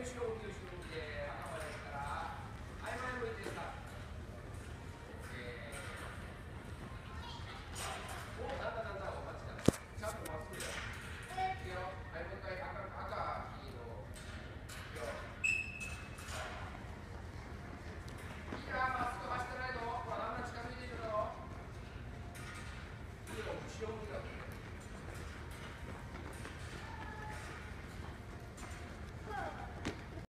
yeah.